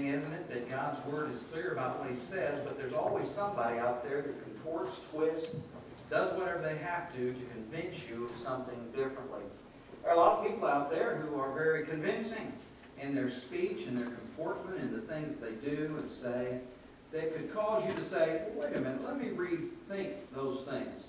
thing, isn't it, that God's Word is clear about what He says, but there's always somebody out there that contorts, twists, does whatever they have to to convince you of something differently. There are a lot of people out there who are very convincing in their speech and their comportment and the things they do and say that could cause you to say, well, wait a minute, let me rethink those things.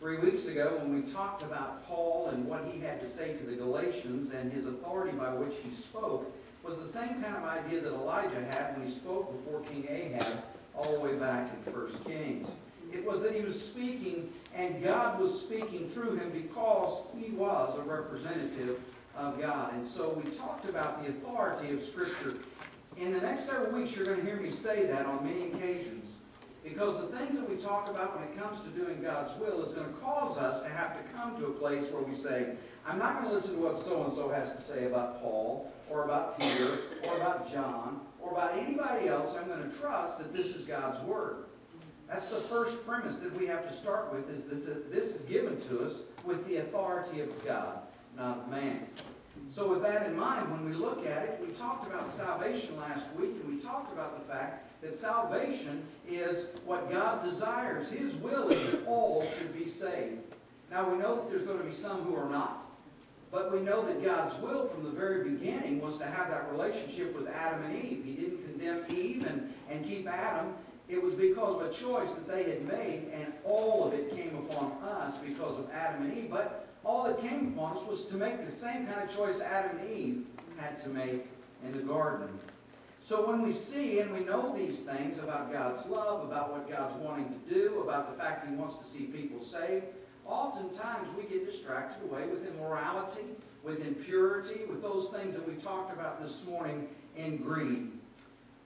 Three weeks ago, when we talked about Paul and what he had to say to the Galatians and his authority by which he spoke, was the same kind of idea that Elijah had when he spoke before King Ahab all the way back in 1 Kings. It was that he was speaking and God was speaking through him because he was a representative of God. And so we talked about the authority of Scripture. In the next several weeks, you're going to hear me say that on many occasions. Because the things that we talk about when it comes to doing God's will is going to cause us to have to come to a place where we say, I'm not going to listen to what so-and-so has to say about Paul, or about Peter, or about John, or about anybody else. I'm going to trust that this is God's Word. That's the first premise that we have to start with, is that this is given to us with the authority of God, not man. So with that in mind, when we look at it, we talked about salvation last week, and we talked about the fact that salvation is what God desires. His will is that all should be saved. Now we know that there's going to be some who are not. But we know that God's will from the very beginning was to have that relationship with Adam and Eve. He didn't condemn Eve and, and keep Adam. It was because of a choice that they had made, and all of it came upon us because of Adam and Eve. But all that came upon us was to make the same kind of choice Adam and Eve had to make in the garden. So when we see and we know these things about God's love, about what God's wanting to do, about the fact He wants to see people saved, oftentimes we get distracted away with immorality, with impurity, with those things that we talked about this morning in greed.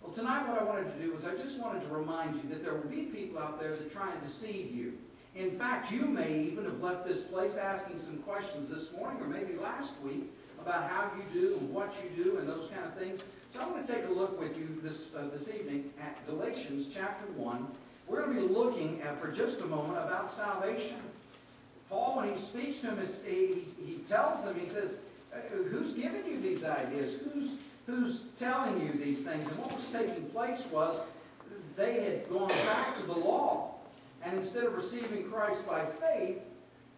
Well, tonight what I wanted to do is I just wanted to remind you that there will be people out there that try and deceive you. In fact, you may even have left this place asking some questions this morning or maybe last week about how you do and what you do and those kind of things. So I'm going to take a look with you this, uh, this evening at Galatians chapter 1. We're going to be looking at, for just a moment about salvation. Paul, when he speaks to them, he, he tells them, he says, uh, who's giving you these ideas? Who's, who's telling you these things? And what was taking place was they had gone back to the law. And instead of receiving Christ by faith,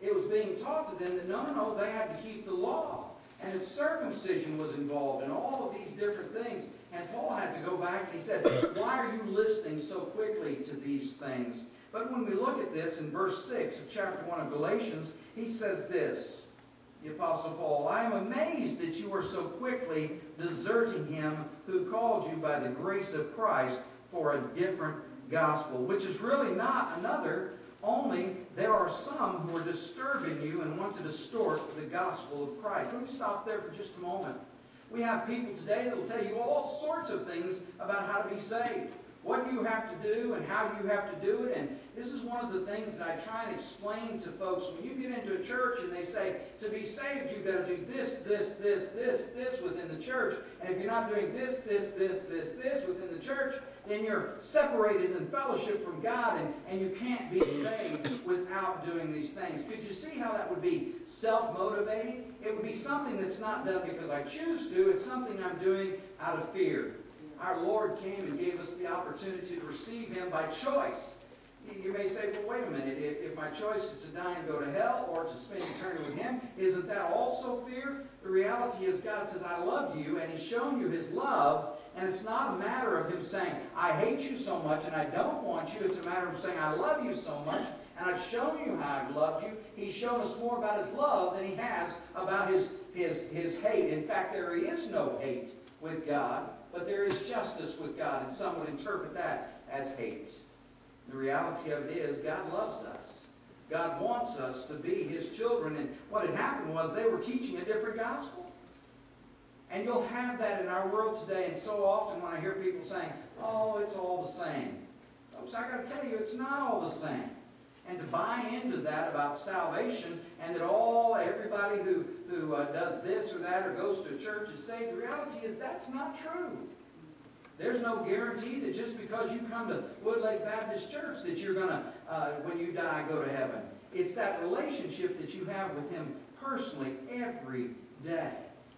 it was being taught to them that no, no, no, they had to keep the law. And that circumcision was involved and all of these different things. And Paul had to go back and he said, Why are you listening so quickly to these things? But when we look at this in verse 6 of chapter 1 of Galatians, he says this, the Apostle Paul, I am amazed that you are so quickly deserting him who called you by the grace of Christ for a different gospel, which is really not another, only there are some who are disturbing you and want to distort the gospel of Christ. Let me stop there for just a moment. We have people today that will tell you all sorts of things about how to be saved what you have to do and how you have to do it. And this is one of the things that I try and explain to folks. When you get into a church and they say, to be saved, you've got to do this, this, this, this, this within the church. And if you're not doing this, this, this, this, this within the church, then you're separated in fellowship from God and, and you can't be saved without doing these things. Could you see how that would be self-motivating? It would be something that's not done because I choose to. It's something I'm doing out of fear our Lord came and gave us the opportunity to receive Him by choice. You may say, well, wait a minute. If, if my choice is to die and go to hell or to spend eternity with Him, isn't that also fear? The reality is God says, I love you, and He's shown you His love. And it's not a matter of Him saying, I hate you so much and I don't want you. It's a matter of saying, I love you so much and I've shown you how I've loved you. He's shown us more about His love than He has about His, his, his hate. In fact, there is no hate with God. But there is justice with God, and some would interpret that as hate. The reality of it is God loves us. God wants us to be His children. And what had happened was they were teaching a different gospel. And you'll have that in our world today. And so often when I hear people saying, oh, it's all the same. Folks, I got to tell you, it's not all the same and to buy into that about salvation and that all everybody who, who uh, does this or that or goes to church is saved. The reality is that's not true. There's no guarantee that just because you come to Woodlake Baptist Church that you're going to, uh, when you die, go to heaven. It's that relationship that you have with Him personally every day,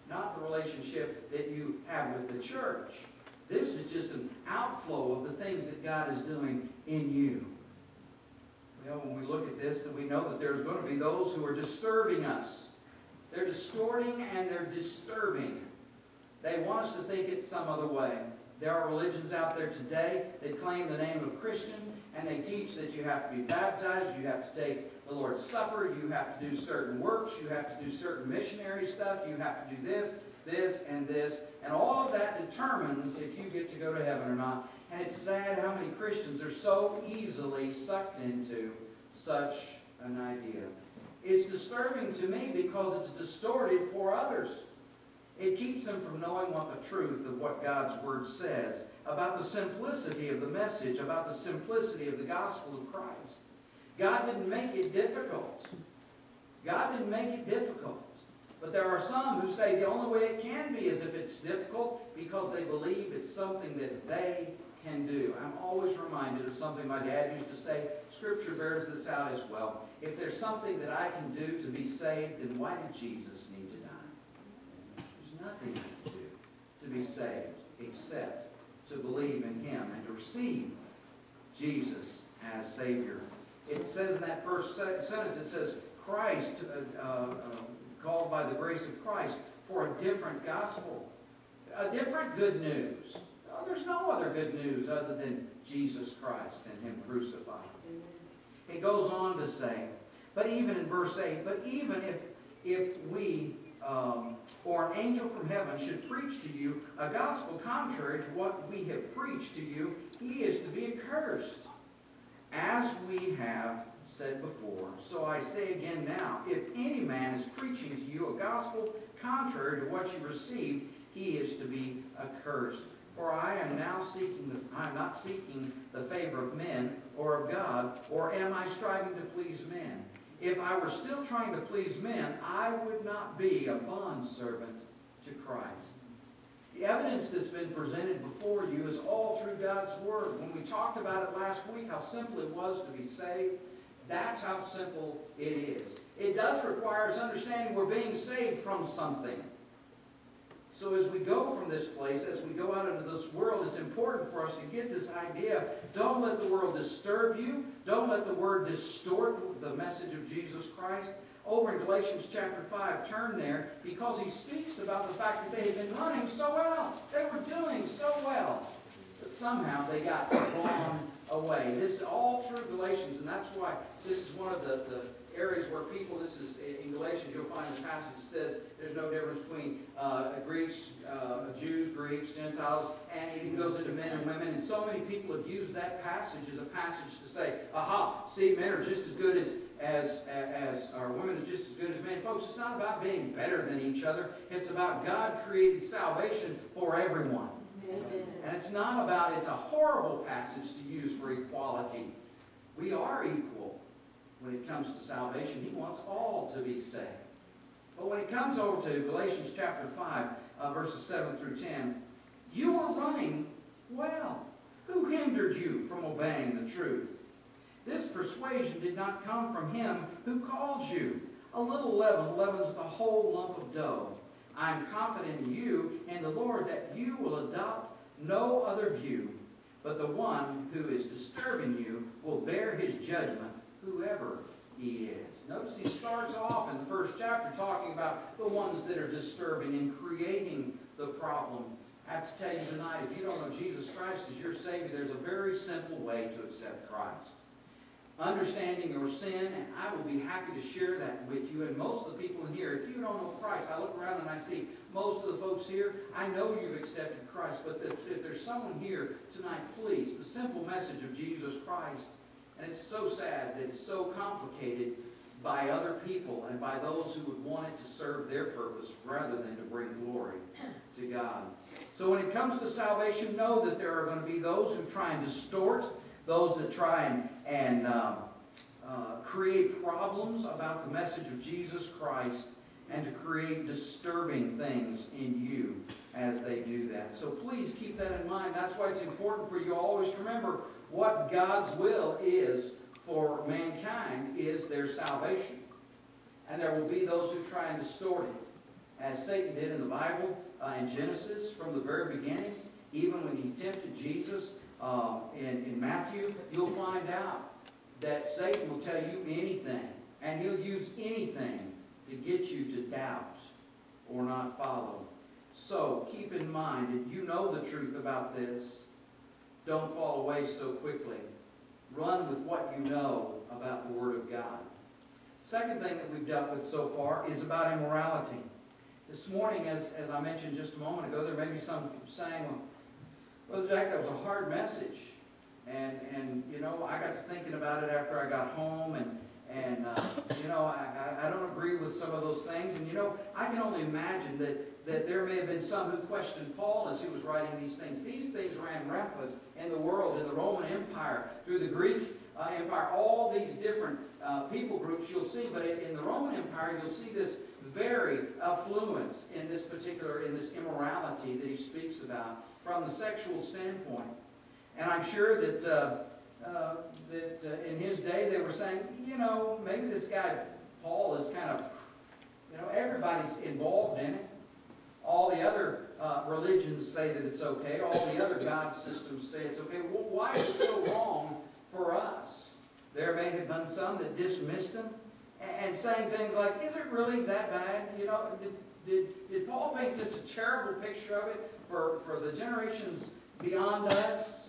not the relationship that you have with the church. This is just an outflow of the things that God is doing in you. Well, when we look at this, then we know that there's going to be those who are disturbing us. They're distorting and they're disturbing. They want us to think it's some other way. There are religions out there today that claim the name of Christian, and they teach that you have to be baptized, you have to take the Lord's Supper, you have to do certain works, you have to do certain missionary stuff, you have to do this, this, and this. And all of that determines if you get to go to heaven or not. And it's sad how many Christians are so easily sucked into such an idea. It's disturbing to me because it's distorted for others. It keeps them from knowing what the truth of what God's Word says about the simplicity of the message, about the simplicity of the gospel of Christ. God didn't make it difficult. God didn't make it difficult. But there are some who say the only way it can be is if it's difficult because they believe it's something that they can do. I'm always reminded of something my dad used to say. Scripture bears this out as well. If there's something that I can do to be saved, then why did Jesus need to die? There's nothing I can do to be saved except to believe in Him and to receive Jesus as Savior. It says in that first sentence, it says, Christ, uh, uh, called by the grace of Christ for a different gospel, a different good news. Oh, there's no other good news other than Jesus Christ and Him crucified. It goes on to say, but even in verse 8, but even if, if we um, or an angel from heaven should preach to you a gospel contrary to what we have preached to you, he is to be accursed. As we have said before, so I say again now, if any man is preaching to you a gospel contrary to what you received, he is to be accursed. For I am now seeking the, I am not seeking the favor of men or of God, or am I striving to please men? If I were still trying to please men, I would not be a bondservant to Christ. The evidence that's been presented before you is all through God's Word. When we talked about it last week, how simple it was to be saved, that's how simple it is. It does require us understanding we're being saved from something. So as we go from this place, as we go out into this world, it's important for us to get this idea. Don't let the world disturb you. Don't let the word distort the message of Jesus Christ. Over in Galatians chapter 5, turn there, because he speaks about the fact that they had been running so well. They were doing so well. But somehow they got blown away. This is all through Galatians, and that's why this is one of the, the areas where people, this is in Galatians, you'll find the passage that says there's no difference between uh, Greeks, uh, Jews, Greeks, Gentiles, and it even goes into men and women. And so many people have used that passage as a passage to say, aha, see, men are just as good as, as, as or women are just as good as men. Folks, it's not about being better than each other. It's about God creating salvation for everyone. And it's not about, it's a horrible passage to use for equality. We are equal when it comes to salvation. He wants all to be saved. But when it comes over to Galatians chapter 5, uh, verses 7 through 10, you are running well. Who hindered you from obeying the truth? This persuasion did not come from him who calls you. A little leaven leavens the whole lump of dough. I am confident in you and the Lord that you will adopt no other view, but the one who is disturbing you will bear his judgment whoever he is. Notice he starts off in the first chapter talking about the ones that are disturbing and creating the problem. I have to tell you tonight, if you don't know Jesus Christ as your Savior, there's a very simple way to accept Christ. Understanding your sin, and I will be happy to share that with you. And most of the people in here, if you don't know Christ, I look around and I see most of the folks here, I know you've accepted Christ. But if there's someone here tonight, please, the simple message of Jesus Christ and it's so sad that it's so complicated by other people and by those who would want it to serve their purpose rather than to bring glory to God. So when it comes to salvation, know that there are going to be those who try and distort, those that try and, and uh, uh, create problems about the message of Jesus Christ and to create disturbing things in you as they do that. So please keep that in mind. That's why it's important for you always to remember what God's will is for mankind is their salvation. And there will be those who try and distort it, as Satan did in the Bible uh, in Genesis from the very beginning. Even when he tempted Jesus uh, in, in Matthew, you'll find out that Satan will tell you anything, and he'll use anything to get you to doubt or not follow. So keep in mind that you know the truth about this. Don't fall away so quickly. Run with what you know about the Word of God. Second thing that we've dealt with so far is about immorality. This morning, as, as I mentioned just a moment ago, there may be some saying, well, Brother Jack, that was a hard message. And, and you know, I got to thinking about it after I got home, and, and uh, you know, I, I don't agree with some of those things. And, you know, I can only imagine that, that there may have been some who questioned Paul as he was writing these things. These things ran rampant in the world, in the Roman Empire, through the Greek uh, Empire, all these different uh, people groups you'll see. But in the Roman Empire, you'll see this very affluence in this particular, in this immorality that he speaks about from the sexual standpoint. And I'm sure that, uh, uh, that uh, in his day they were saying, you know, maybe this guy Paul is kind of, you know, everybody's involved in it. All the other uh, religions say that it's okay. All the other God systems say it's okay. Well, why is it so wrong for us? There may have been some that dismissed him and saying things like, is it really that bad? You know, did, did, did Paul paint such a terrible picture of it for, for the generations beyond us?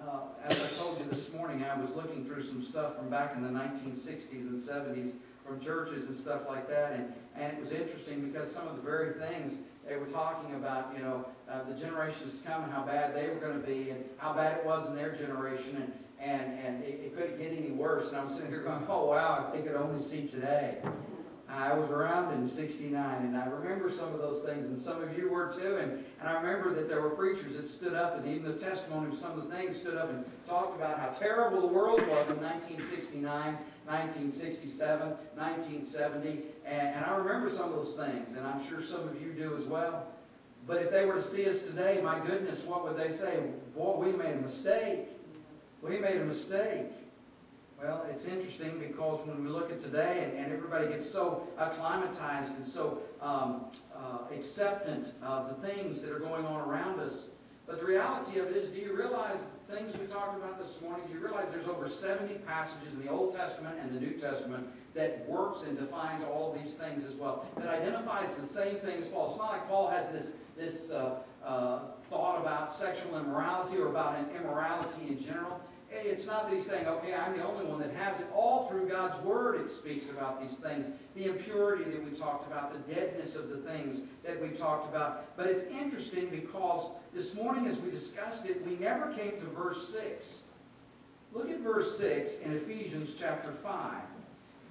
Uh, as I told you this morning, I was looking through some stuff from back in the 1960s and 70s from churches and stuff like that, and, and it was interesting because some of the very things they were talking about, you know, uh, the generations to come and how bad they were going to be and how bad it was in their generation, and, and, and it, it couldn't get any worse. And I was sitting here going, oh, wow, if they could only see today. I was around in 69, and I remember some of those things, and some of you were too. And, and I remember that there were preachers that stood up, and even the testimony of some of the things stood up and talked about how terrible the world was in 1969, 1967, 1970. And, and I remember some of those things, and I'm sure some of you do as well. But if they were to see us today, my goodness, what would they say? Boy, we made a mistake. We made a mistake. Well, it's interesting because when we look at today and, and everybody gets so acclimatized and so um, uh, acceptant of the things that are going on around us, but the reality of it is, do you realize things we talked about this morning? You realize there's over 70 passages in the Old Testament and the New Testament that works and defines all these things as well, that identifies the same thing as Paul. It's not like Paul has this, this uh, uh, thought about sexual immorality or about immorality in general. It's not that he's saying, okay, I'm the only one that has it. All through God's Word it speaks about these things. The impurity that we talked about, the deadness of the things that we talked about. But it's interesting because this morning as we discussed it, we never came to verse 6. Look at verse 6 in Ephesians chapter 5.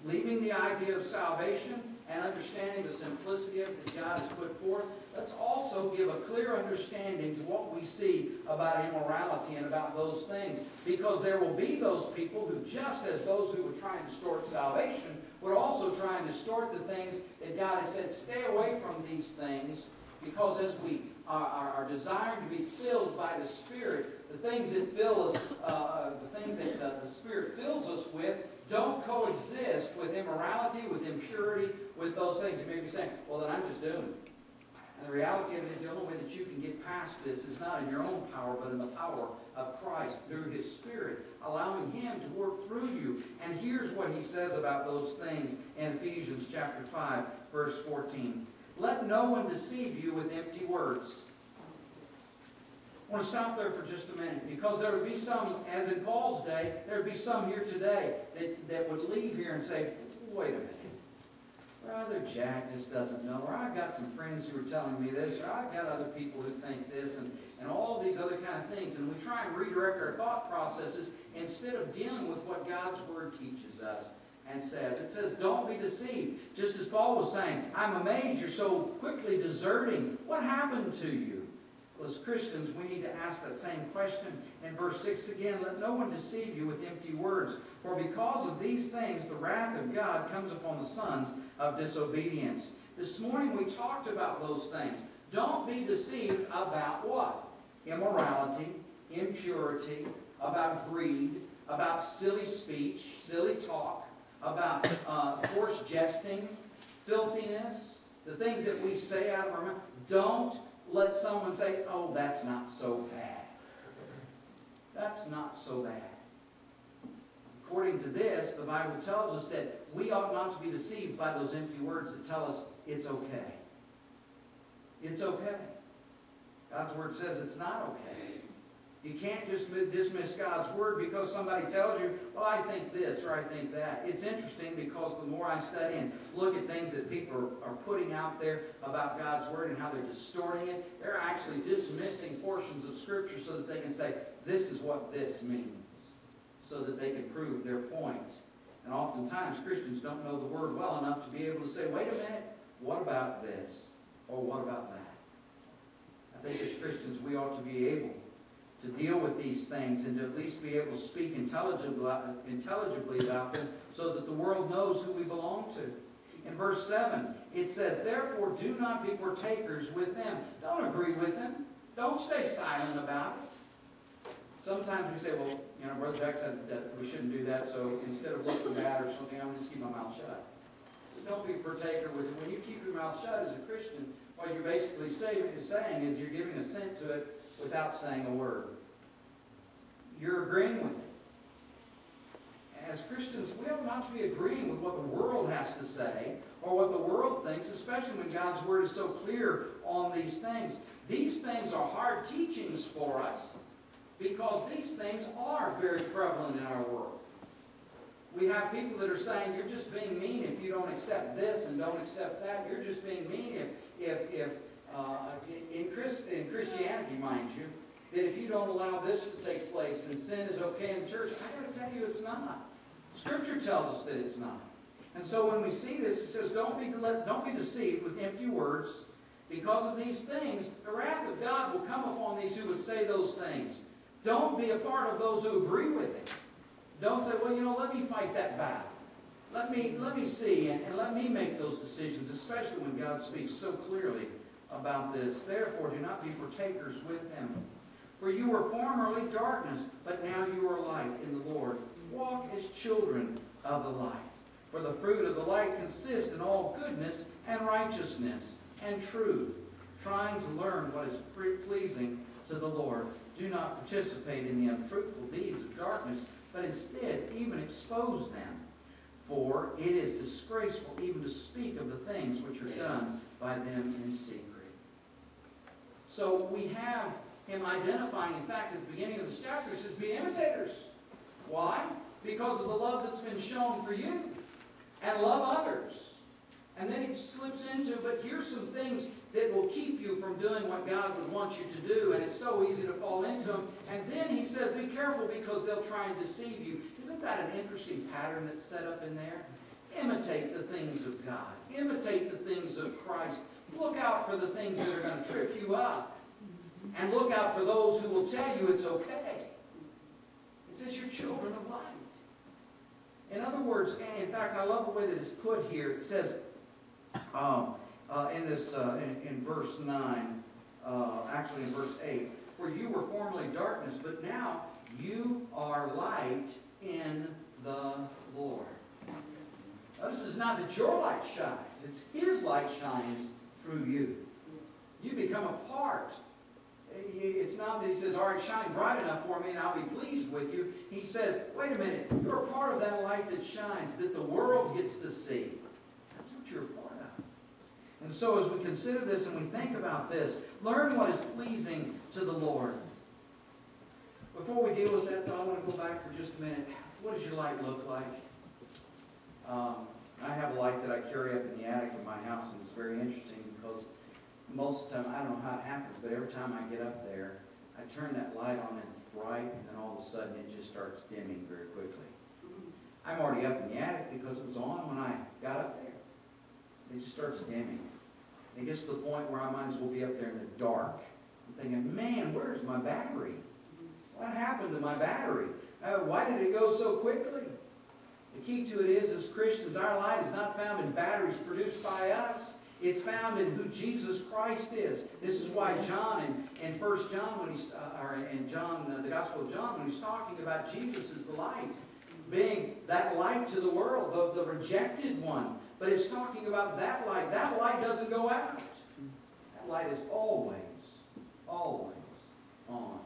Leaving the idea of salvation and understanding the simplicity of it that God has put forth, let's also give a clear understanding to what we see about immorality and about those things. Because there will be those people who, just as those who would trying to distort salvation, would also try and distort the things that God has said, stay away from these things, because as we are, are, are desiring to be filled by the Spirit, the things that fill us, uh, uh the things that the Spirit fills us with, don't coexist with immorality, with impurity, with those things. You may be saying, well, then I'm just doomed. And the reality of it is the only way that you can get past this is not in your own power, but in the power of Christ through His Spirit, allowing Him to work through you. And here's what He says about those things in Ephesians chapter 5, verse 14. Let no one deceive you with empty words. I want to stop there for just a minute because there would be some, as in Paul's day, there would be some here today that, that would leave here and say, wait a minute. Brother Jack just doesn't know, or I've got some friends who are telling me this, or I've got other people who think this, and, and all these other kind of things. And we try and redirect our thought processes instead of dealing with what God's Word teaches us and says. It says, don't be deceived. Just as Paul was saying, I'm amazed you're so quickly deserting. What happened to you? Well, as Christians, we need to ask that same question. In verse 6 again, let no one deceive you with empty words. For because of these things, the wrath of God comes upon the sons of disobedience. This morning we talked about those things. Don't be deceived about what? Immorality, impurity, about greed, about silly speech, silly talk, about uh, coarse jesting, filthiness, the things that we say out of our mouth. Don't let someone say, oh, that's not so bad. That's not so bad. According to this, the Bible tells us that we ought not to be deceived by those empty words that tell us it's okay. It's okay. God's Word says it's not okay. You can't just dismiss God's Word because somebody tells you, well, I think this or I think that. It's interesting because the more I study and look at things that people are putting out there about God's Word and how they're distorting it, they're actually dismissing portions of Scripture so that they can say, this is what this means, so that they can prove their point. And oftentimes Christians don't know the Word well enough to be able to say, wait a minute, what about this? Or what about that? I think as Christians we ought to be able to deal with these things and to at least be able to speak intelligibly about them so that the world knows who we belong to. In verse 7, it says, Therefore do not be partakers with them. Don't agree with them. Don't stay silent about it. Sometimes we say, well, you know, Brother Jack said that we shouldn't do that, so instead of looking bad or something, I'm just keep my mouth shut. Don't be a partaker with it. When you keep your mouth shut as a Christian, what you're basically saying is you're giving assent to it without saying a word. You're agreeing with it. As Christians, we ought not to be agreeing with what the world has to say or what the world thinks, especially when God's Word is so clear on these things. These things are hard teachings for us because these things are very prevalent in our world. We have people that are saying, you're just being mean if you don't accept this and don't accept that. You're just being mean if, if, if uh, in, Christ, in Christianity, mind you, that if you don't allow this to take place and sin is okay in church, I got to tell you it's not. Scripture tells us that it's not. And so when we see this, it says, don't be, don't be deceived with empty words. Because of these things, the wrath of God will come upon these who would say those things. Don't be a part of those who agree with it. Don't say, well, you know, let me fight that battle. Let me, let me see and, and let me make those decisions, especially when God speaks so clearly about this. Therefore, do not be partakers with them. For you were formerly darkness, but now you are light in the Lord. Walk as children of the light. For the fruit of the light consists in all goodness and righteousness and truth, trying to learn what is pleasing to the Lord. Do not participate in the unfruitful deeds of darkness, but instead even expose them. For it is disgraceful even to speak of the things which are done by them in secret. So we have him identifying, in fact, at the beginning of this chapter, he says, Be imitators. Why? Because of the love that's been shown for you. And love others. And then he slips into, but here's some things that will keep you from doing what God would want you to do. And it's so easy to fall into them. And then he says, be careful because they'll try and deceive you. Isn't that an interesting pattern that's set up in there? Imitate the things of God. Imitate the things of Christ. Look out for the things that are going to trip you up. And look out for those who will tell you it's okay. It says you're children of light. In other words, in fact, I love the way that it's put here. It says um, uh, in this uh, in, in, verse nine, uh, actually in verse eight, for you were formerly darkness, but now you are light in the Lord. Notice it's not that your light shines; it's His light shines through you. You become a part it's not that he says, all right, shine bright enough for me and I'll be pleased with you. He says, wait a minute, you're a part of that light that shines, that the world gets to see. That's what you're. And so as we consider this and we think about this, learn what is pleasing to the Lord. Before we deal with that, though, I want to go back for just a minute. What does your light look like? Um, I have a light that I carry up in the attic of my house, and it's very interesting because most of the time, I don't know how it happens, but every time I get up there, I turn that light on and it's bright, and then all of a sudden it just starts dimming very quickly. I'm already up in the attic because it was on when I got up there. It just starts dimming. It gets to the point where I might as well be up there in the dark. I'm thinking, man, where's my battery? What happened to my battery? Uh, why did it go so quickly? The key to it is, as Christians, our light is not found in batteries produced by us. It's found in who Jesus Christ is. This is why John in 1 John, when he's, uh, or in John, uh, the Gospel of John, when he's talking about Jesus as the light, being that light to the world, the, the rejected one. But it's talking about that light. That light doesn't go out. That light is always always on.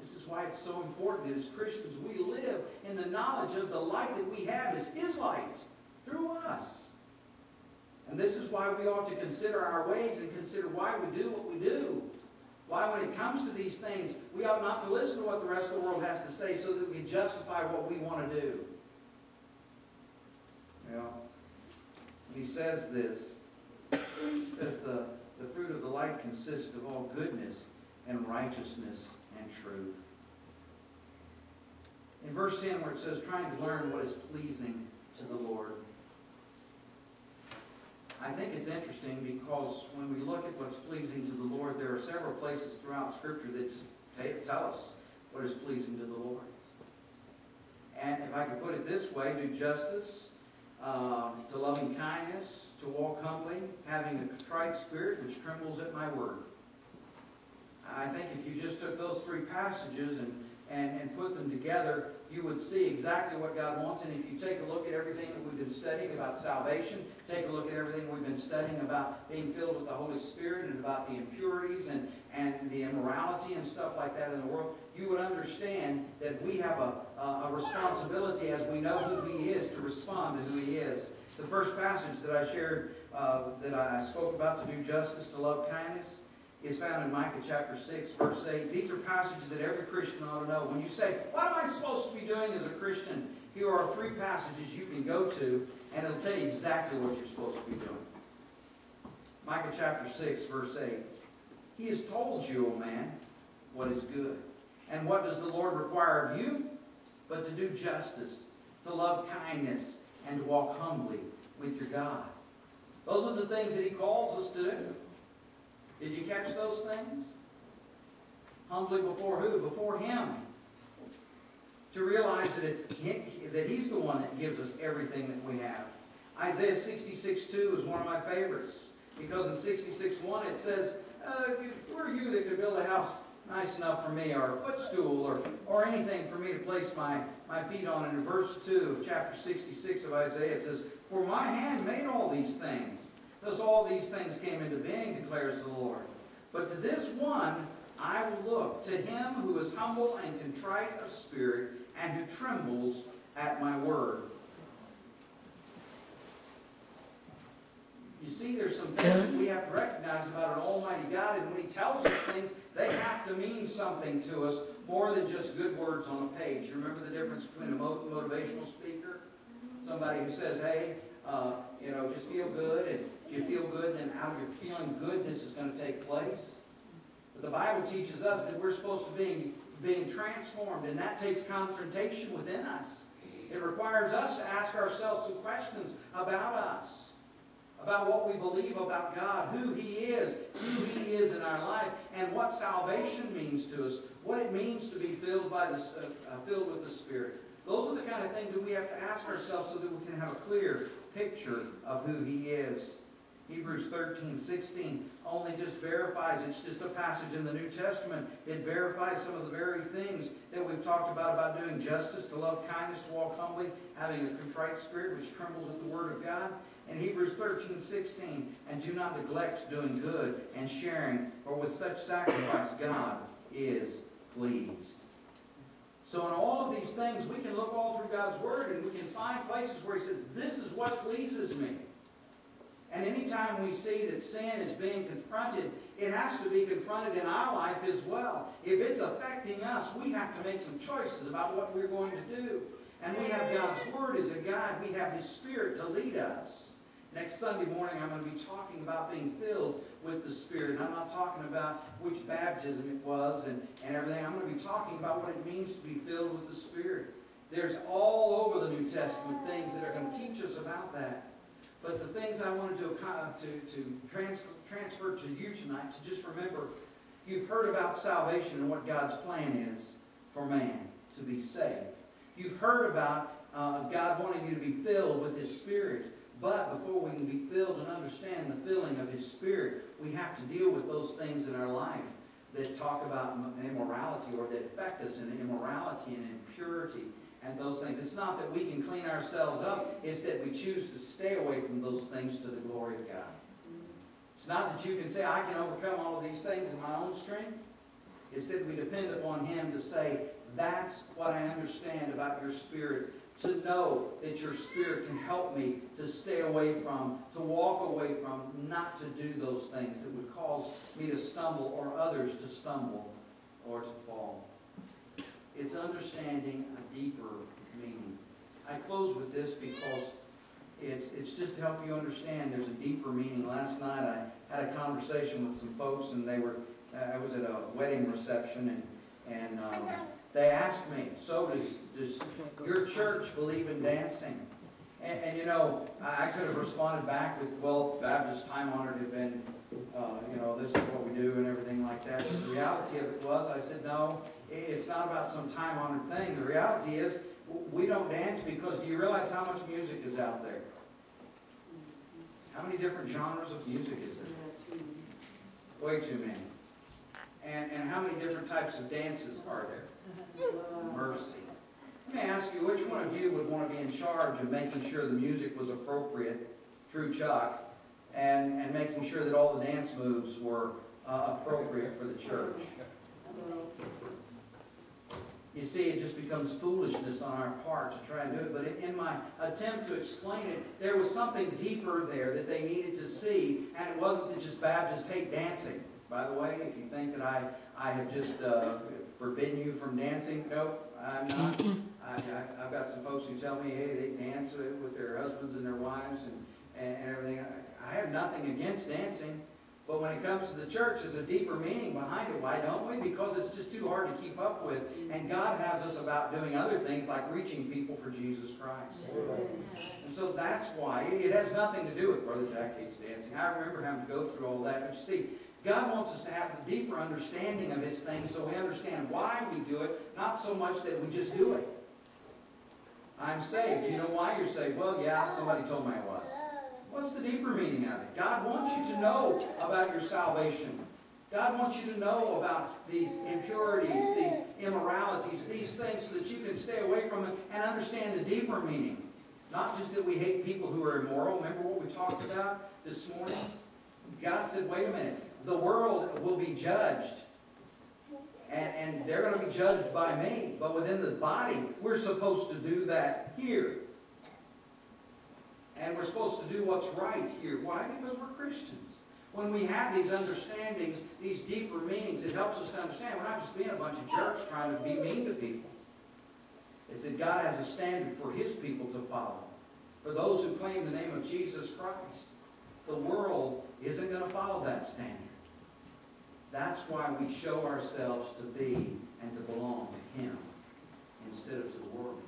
This is why it's so important that as Christians we live in the knowledge of the light that we have is His light through us. And this is why we ought to consider our ways and consider why we do what we do. Why, when it comes to these things, we ought not to listen to what the rest of the world has to say so that we justify what we want to do. You know, he says this, he says the, the fruit of the light consists of all goodness and righteousness and truth. In verse 10 where it says, trying to learn what is pleasing to the Lord. I think it's interesting because when we look at what's pleasing to the Lord, there are several places throughout Scripture that tell us what is pleasing to the Lord. And if I could put it this way, do justice, um, to loving kindness, to walk humbly, having a contrite spirit which trembles at my word. I think if you just took those three passages and, and, and put them together, you would see exactly what God wants. And if you take a look at everything that we've been studying about salvation, take a look at everything we've been studying about being filled with the Holy Spirit and about the impurities and, and the immorality and stuff like that in the world, you would understand that we have a, a responsibility as we know who He is to respond to who He is. The first passage that I shared, uh, that I spoke about to do justice, to love kindness, is found in Micah chapter 6, verse 8. These are passages that every Christian ought to know. When you say, what am I supposed to be doing as a Christian? Here are three passages you can go to, and it'll tell you exactly what you're supposed to be doing. Micah chapter 6, verse 8. He has told you, O man, what is good. And what does the Lord require of you? But to do justice, to love kindness, and to walk humbly with your God. Those are the things that He calls us to do. Did you catch those things? Humbly before who? Before Him. To realize that it's that He's the one that gives us everything that we have. Isaiah 66 2 is one of my favorites. Because in 66 1 it says, uh, Who are you that could build a house nice enough for me, or a footstool, or, or anything for me to place my, my feet on? And in verse 2 of chapter 66 of Isaiah it says, For my hand made all these things. Thus all these things came into being, declares the Lord. But to this one I will look, to him who is humble and contrite of spirit, and who trembles at my word. You see, there's some things that we have to recognize about an almighty God, and when he tells us things, they have to mean something to us more than just good words on a page. You remember the difference between a motivational speaker? Somebody who says, hey, uh, you know, just feel good, and if you feel good, then out of your feeling good, this is going to take place. But the Bible teaches us that we're supposed to be being transformed, and that takes confrontation within us. It requires us to ask ourselves some questions about us, about what we believe about God, who He is, who He is in our life, and what salvation means to us, what it means to be filled by the, uh, uh, filled with the Spirit. Those are the kind of things that we have to ask ourselves so that we can have a clear picture of who He is. Hebrews 13, 16 only just verifies, it's just a passage in the New Testament. It verifies some of the very things that we've talked about, about doing justice, to love kindness, to walk humbly, having a contrite spirit which trembles at the word of God. And Hebrews 13, 16, and do not neglect doing good and sharing, for with such sacrifice God is pleased. So in all of these things, we can look all through God's Word and we can find places where He says, this is what pleases me. And anytime we see that sin is being confronted, it has to be confronted in our life as well. If it's affecting us, we have to make some choices about what we're going to do. And we have God's Word as a guide. We have His Spirit to lead us. Next Sunday morning, I'm going to be talking about being filled with the Spirit. And I'm not talking about which baptism it was and, and everything. I'm going to be talking about what it means to be filled with the Spirit. There's all over the New Testament things that are going to teach us about that. But the things I wanted to, to, to transfer, transfer to you tonight, to just remember, you've heard about salvation and what God's plan is for man to be saved. You've heard about uh, God wanting you to be filled with His Spirit. But before we can be filled and understand the filling of His Spirit, we have to deal with those things in our life that talk about immorality or that affect us in immorality and impurity and those things. It's not that we can clean ourselves up, it's that we choose to stay away from those things to the glory of God. It's not that you can say, I can overcome all of these things in my own strength. It's that we depend upon Him to say, that's what I understand about your spirit. To know that your spirit can help me to stay away from, to walk away from, not to do those things that would cause me to stumble or others to stumble or to fall. It's understanding a deeper meaning. I close with this because it's, it's just to help you understand there's a deeper meaning. Last night I had a conversation with some folks and they were, I was at a wedding reception and, and um, they asked me, so does, does your church believe in dancing? And, and you know, I, I could have responded back with, well, Baptist time honored have been, uh, you know, this is what we do and everything like that. But the reality of it was, I said, no, it- it's not about some time honored thing. The reality is, we don't dance because do you realize how much music is out there? How many different genres of music is there? Way too many. And, and how many different types of dances are there? Mercy. Let me ask you, which one of you would want to be in charge of making sure the music was appropriate through Chuck and, and making sure that all the dance moves were uh, appropriate for the church? You see, it just becomes foolishness on our part to try and do it. But in my attempt to explain it, there was something deeper there that they needed to see, and it wasn't that just Baptists hate dancing. By the way, if you think that I, I have just uh, forbidden you from dancing, nope, I'm not. I, I, I've got some folks who tell me, hey, they dance with with their husbands and their wives and, and, and everything. I, I have nothing against dancing. But when it comes to the church, there's a deeper meaning behind it. Why don't we? Because it's just too hard to keep up with. And God has us about doing other things like reaching people for Jesus Christ. And so that's why. It has nothing to do with Brother Jack hates dancing. I remember having to go through all that. But you see, God wants us to have a deeper understanding of His things so we understand why we do it, not so much that we just do it. I'm saved. You know why you're saved? Well, yeah, somebody told me I was. What's the deeper meaning of it? God wants you to know about your salvation. God wants you to know about these impurities, these immoralities, these things so that you can stay away from them and understand the deeper meaning. Not just that we hate people who are immoral. Remember what we talked about this morning? God said, wait a minute, the world will be judged. And, and they're going to be judged by me. But within the body, we're supposed to do that here. And we're supposed to do what's right here. Why? Because we're Christians. When we have these understandings, these deeper meanings, it helps us to understand we're not just being a bunch of jerks trying to be mean to people. It's that God has a standard for His people to follow. For those who claim the name of Jesus Christ, the world isn't going to follow that standard. That's why we show ourselves to be and to belong to Him instead of to the world.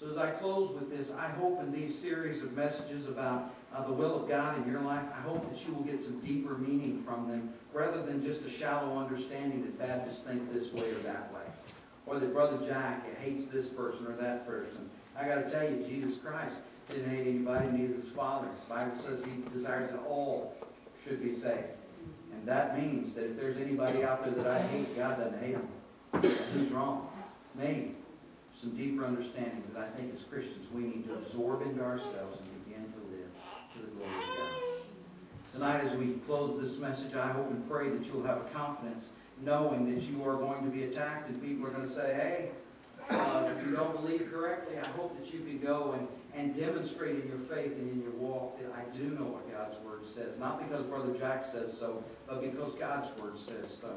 So as I close with this, I hope in these series of messages about uh, the will of God in your life, I hope that you will get some deeper meaning from them rather than just a shallow understanding that Baptists think this way or that way. Or that Brother Jack hates this person or that person. I got to tell you, Jesus Christ didn't hate anybody, neither his Father. The Bible says he desires that all should be saved. And that means that if there's anybody out there that I hate, God doesn't hate them. Who's wrong? Me some deeper understandings that I think as Christians we need to absorb into ourselves and begin to live to the glory of God. Tonight as we close this message, I hope and pray that you'll have a confidence knowing that you are going to be attacked and people are going to say, hey, uh, if you don't believe correctly, I hope that you can go and, and demonstrate in your faith and in your walk that I do know what God's Word says. Not because Brother Jack says so, but because God's Word says so.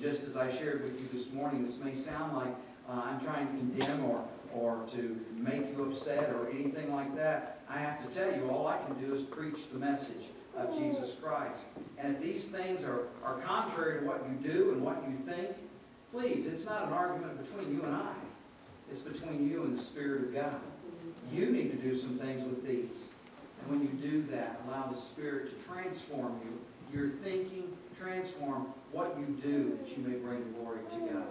Just as I shared with you this morning, this may sound like uh, I'm trying to condemn or, or to make you upset or anything like that. I have to tell you, all I can do is preach the message of Jesus Christ. And if these things are, are contrary to what you do and what you think, please, it's not an argument between you and I. It's between you and the Spirit of God. You need to do some things with these. And when you do that, allow the Spirit to transform you, your thinking, transform what you do that you may bring glory to God.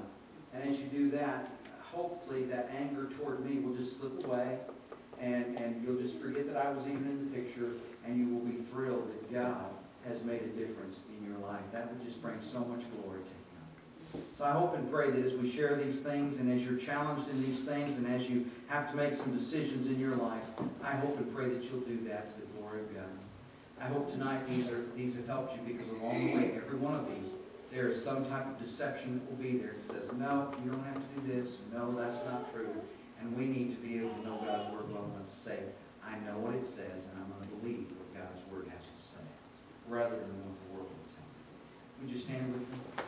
And as you do that, hopefully that anger toward me will just slip away and, and you'll just forget that I was even in the picture and you will be thrilled that God has made a difference in your life. That would just bring so much glory to Him. So I hope and pray that as we share these things and as you're challenged in these things and as you have to make some decisions in your life, I hope and pray that you'll do that to the glory of God. I hope tonight these are these have helped you because along the way, every one of these, there is some type of deception that will be there. It says, no, you don't have to do this. No, that's not true. And we need to be able to know God's word well enough to say, I know what it says, and I'm going to believe what God's word has to say, rather than what the world will tell me. Would you stand with me?